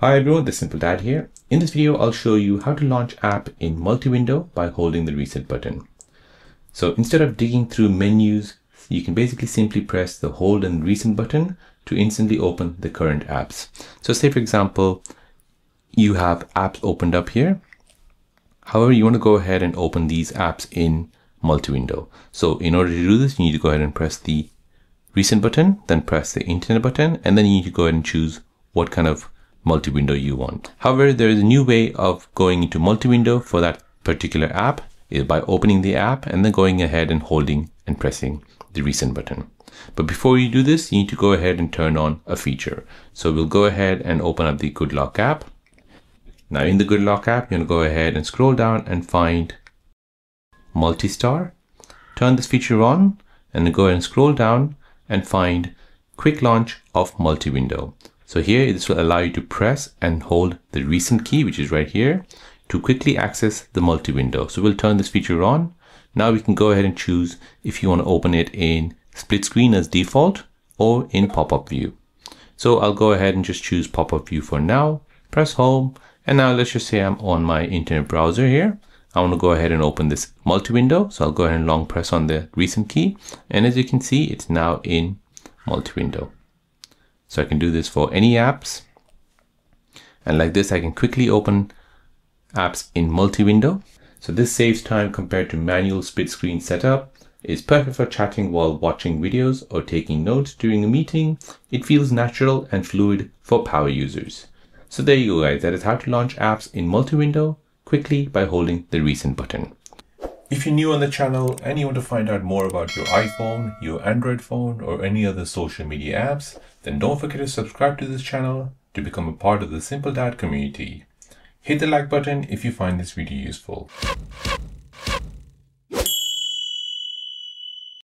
Hi everyone, the Simple Dad here. In this video, I'll show you how to launch app in multi-window by holding the reset button. So instead of digging through menus, you can basically simply press the hold and recent button to instantly open the current apps. So say for example, you have apps opened up here. However, you want to go ahead and open these apps in multi-window. So in order to do this, you need to go ahead and press the recent button, then press the internet button, and then you need to go ahead and choose what kind of multi-window you want. However, there is a new way of going into multi-window for that particular app is by opening the app and then going ahead and holding and pressing the recent button. But before you do this, you need to go ahead and turn on a feature. So we'll go ahead and open up the Good Lock app. Now in the Good Lock app, you're gonna go ahead and scroll down and find MultiStar. Turn this feature on and then go ahead and scroll down and find quick launch of multi-window. So here, this will allow you to press and hold the recent key, which is right here, to quickly access the multi-window. So we'll turn this feature on. Now we can go ahead and choose if you want to open it in split screen as default or in pop-up view. So I'll go ahead and just choose pop-up view for now, press home, and now let's just say I'm on my internet browser here. I want to go ahead and open this multi-window. So I'll go ahead and long press on the recent key. And as you can see, it's now in multi-window. So I can do this for any apps. And like this, I can quickly open apps in multi-window. So this saves time compared to manual split screen setup. It's perfect for chatting while watching videos or taking notes during a meeting. It feels natural and fluid for power users. So there you go guys, that is how to launch apps in multi-window quickly by holding the recent button. If you're new on the channel and you want to find out more about your iPhone, your Android phone, or any other social media apps, then don't forget to subscribe to this channel to become a part of the Simple Dad community. Hit the like button if you find this video useful.